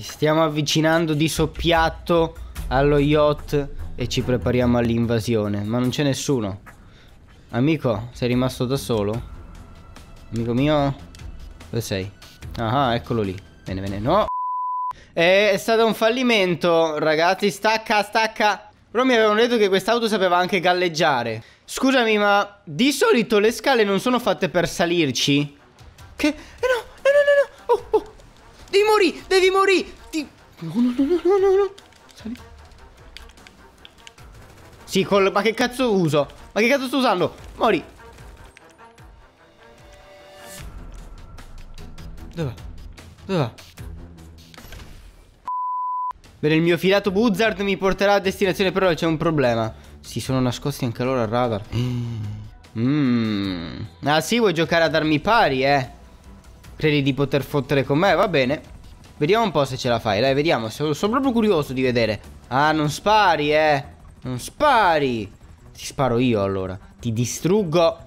Ci stiamo avvicinando di soppiatto allo yacht e ci prepariamo all'invasione. Ma non c'è nessuno. Amico, sei rimasto da solo? Amico mio, dove sei? Ah, eccolo lì. Bene, bene. No. È stato un fallimento, ragazzi. Stacca, stacca. Però mi avevano detto che quest'auto sapeva anche galleggiare. Scusami, ma di solito le scale non sono fatte per salirci? Che... Eh no, no, no, no, no. Oh, oh. Devi morire, devi morire. Di... No, no, no, no, no, no. Sali. Sì, col... ma che cazzo uso? Ma che cazzo sto usando? Mori. Dove? Dove? Bene, il mio filato Buzzard mi porterà a destinazione, però c'è un problema. Si sono nascosti anche loro al radar. Mmm. Ah sì, vuoi giocare ad armi pari, eh? Credi di poter fottere con me? Va bene. Vediamo un po' se ce la fai, dai, vediamo. Sono, sono proprio curioso di vedere. Ah, non spari, eh. Non spari. Ti sparo io allora. Ti distruggo.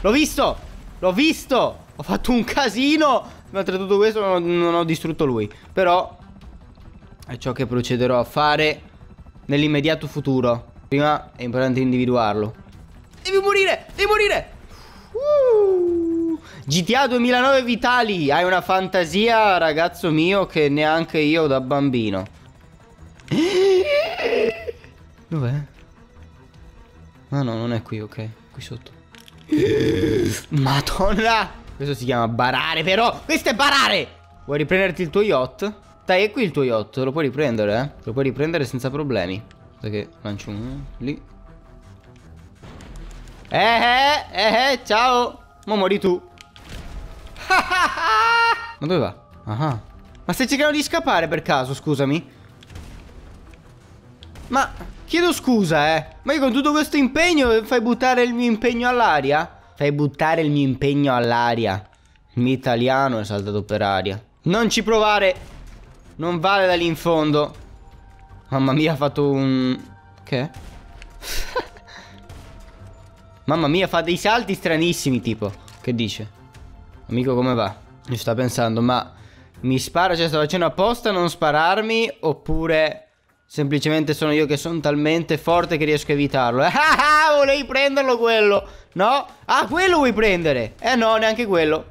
L'ho visto. L'ho visto. Ho fatto un casino. Ma tra tutto questo non, non ho distrutto lui. Però è ciò che procederò a fare nell'immediato futuro. Prima è importante individuarlo. Devi morire! Devi morire! GTA 2009 Vitali, hai una fantasia, ragazzo mio, che neanche io da bambino. Dov'è? Ah no, non è qui, ok. Qui sotto. Madonna! Questo si chiama barare, però! Questo è barare! Vuoi riprenderti il tuo yacht? Dai, è qui il tuo yacht, lo puoi riprendere, eh? Lo puoi riprendere senza problemi. Perché lancio uno lì. Eh, eh, eh, eh, ciao! Mo mori tu. Ma dove va? Ah. Ma stai cercando di scappare per caso, scusami? Ma chiedo scusa, eh. Ma io con tutto questo impegno fai buttare il mio impegno all'aria? Fai buttare il mio impegno all'aria. Il mio italiano è saltato per aria. Non ci provare. Non vale da lì in fondo. Mamma mia, ha fatto un... Che? Mamma mia, fa dei salti stranissimi, tipo. Che dice? Amico, come va? Mi sta pensando, ma... Mi spara, cioè sto facendo apposta a non spararmi Oppure semplicemente sono io che sono talmente forte che riesco a evitarlo Ah ah, volevi prenderlo quello No? Ah, quello vuoi prendere? Eh no, neanche quello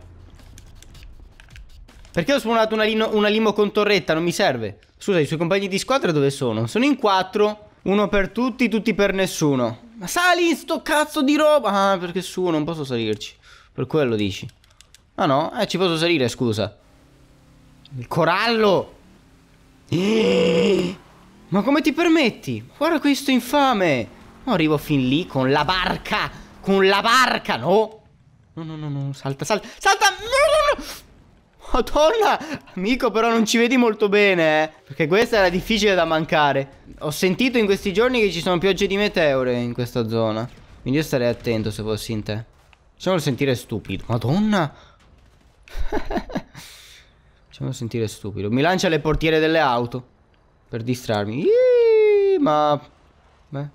Perché ho spawnato una, una limo con torretta? Non mi serve Scusa, i suoi compagni di squadra dove sono? Sono in quattro Uno per tutti, tutti per nessuno Ma sali sto cazzo di roba Ah, perché su, non posso salirci Per quello dici Ah no? Eh, ci posso salire, scusa il corallo! Ma come ti permetti? Guarda questo infame! Non arrivo fin lì con la barca! Con la barca! No! No, no, no, no, salta, salta, salta! No, no, no! Madonna! Amico, però non ci vedi molto bene, eh? Perché questa era difficile da mancare. Ho sentito in questi giorni che ci sono piogge di meteore in questa zona. Quindi io starei attento se fossi in te. Facciamolo sentire stupido. Madonna! Facciamo sentire stupido. Mi lancia le portiere delle auto. Per distrarmi. Iii, ma... Beh.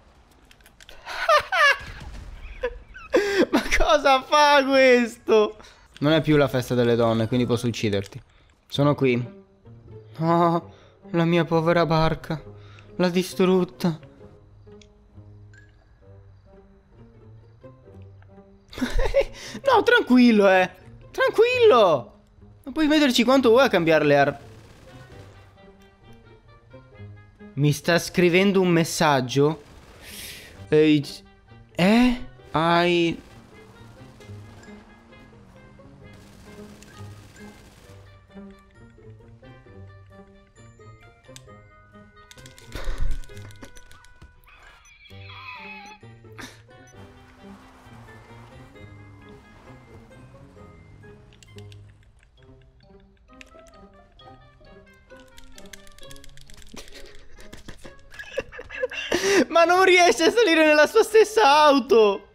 ma cosa fa questo? Non è più la festa delle donne, quindi posso ucciderti. Sono qui. Oh, la mia povera barca. L'ha distrutta. no, tranquillo, eh. Tranquillo. Ma puoi metterci quanto vuoi a cambiare le armi. Mi sta scrivendo un messaggio. Eh? eh? Hai... Ma non riesce a salire nella sua stessa auto!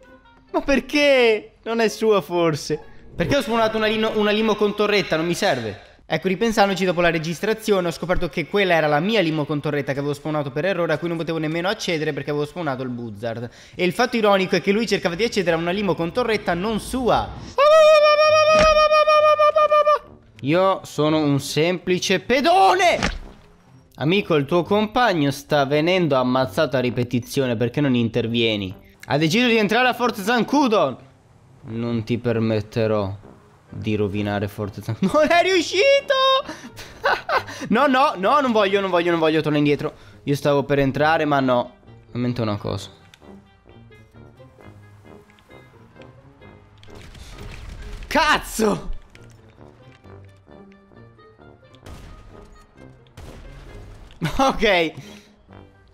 Ma perché? Non è sua forse. Perché ho spawnato una, lino, una limo con torretta? Non mi serve. Ecco, ripensandoci dopo la registrazione ho scoperto che quella era la mia limo con torretta che avevo spawnato per errore a cui non potevo nemmeno accedere perché avevo spawnato il Buzzard. E il fatto ironico è che lui cercava di accedere a una limo con torretta non sua. Io sono un semplice pedone! Amico, il tuo compagno sta venendo ammazzato a ripetizione, perché non intervieni? Ha deciso di entrare a Forte Zankudon! Non ti permetterò di rovinare Forte Zankudon. Non è riuscito! no, no, no, non voglio, non voglio, non voglio, torno indietro. Io stavo per entrare, ma no. Lamento una cosa. Cazzo! Ok.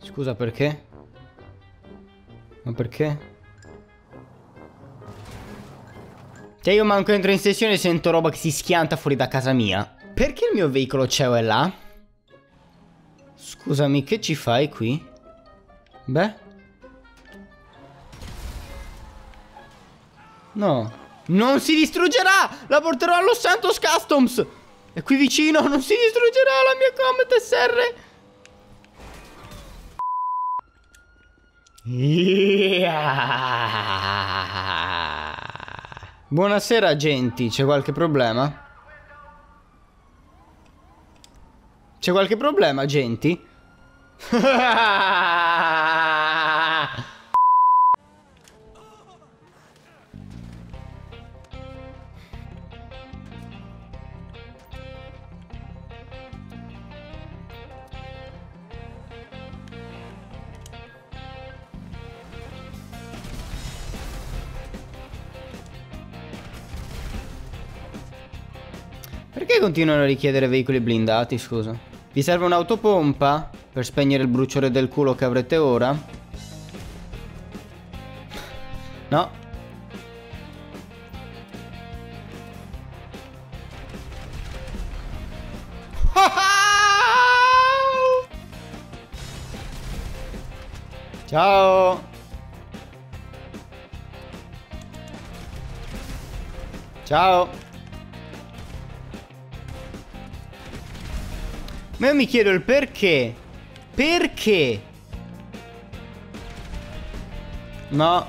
Scusa, perché? Ma perché? Cioè io manco entro in sessione e sento roba che si schianta fuori da casa mia. Perché il mio veicolo c'è è là? Scusami, che ci fai qui? Beh? No. Non si distruggerà! La porterò allo Santos Customs! È qui vicino, non si distruggerà la mia Comet SR! Buonasera agenti, c'è qualche problema? C'è qualche problema agenti? Perché continuano a richiedere veicoli blindati, scusa? Vi serve un'autopompa? Per spegnere il bruciore del culo che avrete ora? No. Ciao. Ciao. Ma io mi chiedo il perché. Perché? No.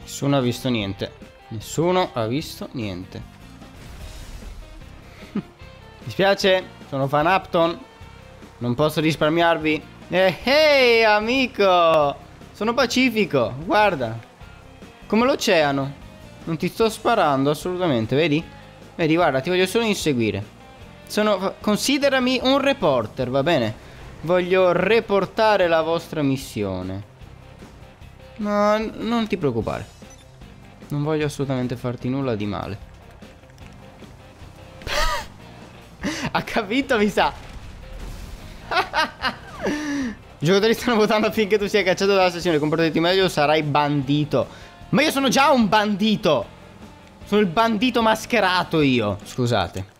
Nessuno ha visto niente. Nessuno ha visto niente. Mi spiace, sono fan Upton. Non posso risparmiarvi. Eh, hey, amico! Sono pacifico, guarda. Come l'oceano. Non ti sto sparando assolutamente, vedi? Vedi, guarda, ti voglio solo inseguire. Sono... Considerami un reporter, va bene? Voglio reportare la vostra missione. No, non ti preoccupare. Non voglio assolutamente farti nulla di male. ha capito, mi sa. I giocatori stanno votando affinché tu sia cacciato dalla sessione. Comportati meglio, sarai bandito. Ma io sono già un bandito. Sono il bandito mascherato io. Scusate.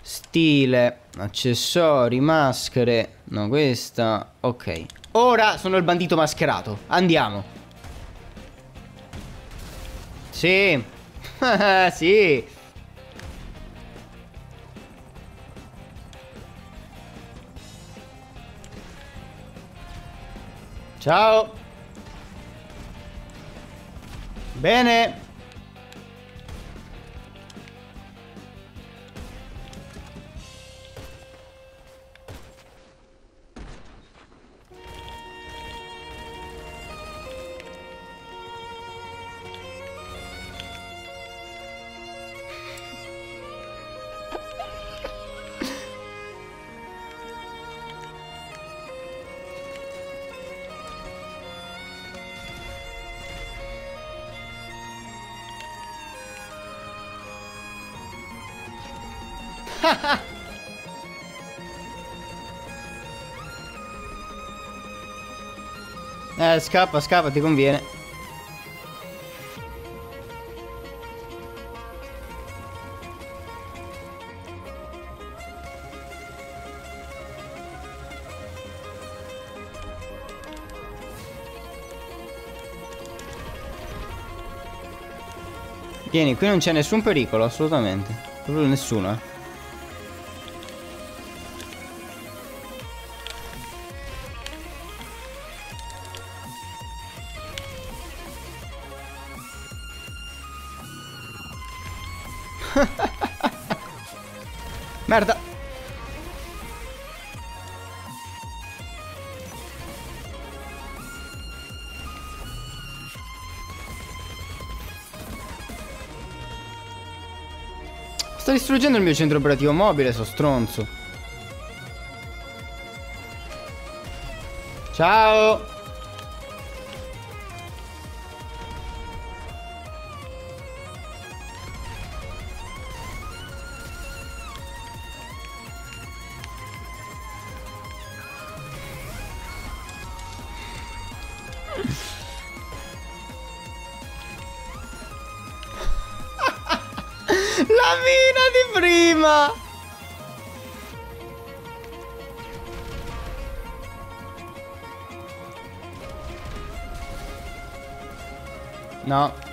Stile, accessori, maschere. No, questa. Ok. Ora sono il bandito mascherato. Andiamo. Sì. sì. Ciao. Bene. eh, scappa, scappa, ti conviene. Vieni, qui non c'è nessun pericolo, assolutamente. Proprio nessuno, eh. Merda. Sta distruggendo il mio centro operativo mobile, so stronzo. Ciao. La mina di prima! No.